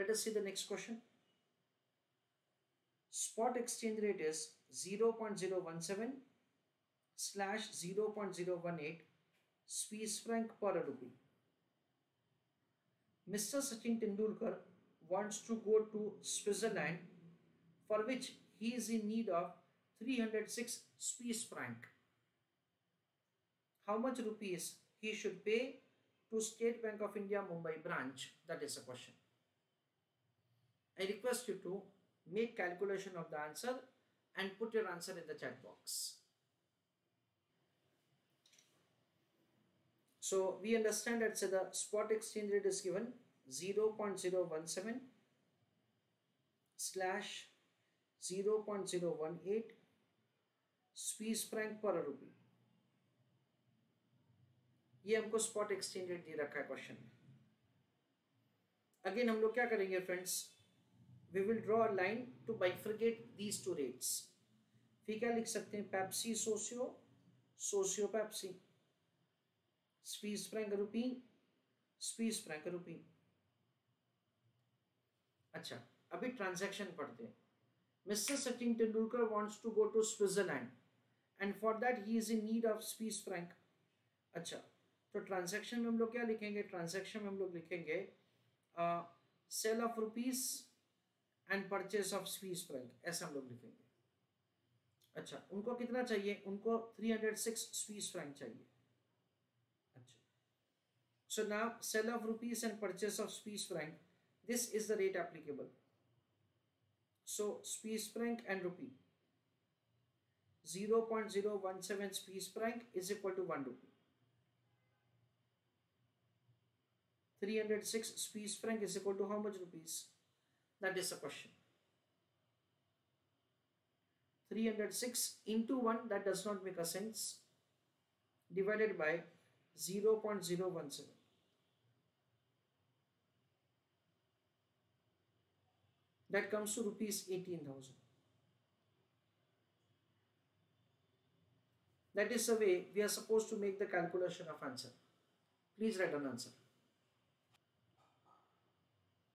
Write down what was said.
Let us see the next question. Spot exchange rate is 0.017 slash 0.018 Swiss franc per rupee. Mr. Sachin Tendulkar wants to go to Switzerland for which he is in need of 306 Swiss franc. How much rupees he should pay to State Bank of India Mumbai branch? That is the question. I request you to make calculation of the answer and put your answer in the chat box. So we understand that say the spot exchange rate is given 0.017 slash 0.018 Swiss franc per rupee. ये हमको spot exchange rate दे रखा है question में again हम लोग क्या करेंगे friends we will draw a line to bifurcate these two rates फिर क्या लिख सकते हैं? Pepsi socio socio Pepsi स्पीस Frank रुपी स्पीस फ्रैंक रुपी अच्छा अभी ट्रांजैक्शन पढ़ते हैं। Mister Sachin Tendulkar wants to go to Switzerland and for that he is in need of स्पीस franc अच्छा तो ट्रांजैक्शन में हम लोग क्या लिखेंगे? ट्रांजैक्शन में हम लोग लिखेंगे sale of rupees and purchase of Swiss franc ऐसा हम लोग लिखेंगे। अच्छा उनको कितना चाहिए? उनको 306 स्वीस फ्रैंक चाहिए। अच्छा। So now sale of rupees and purchase of Swiss franc this is the rate applicable so Swiss franc and rupee 0.017 Swiss franc is equal to 1 rupee. 306 Swiss franc is equal to how much rupees? That is the question. 306 into 1 that does not make a sense divided by 0.017. That comes to rupees 18,000. That is the way we are supposed to make the calculation of answer. Please write an answer.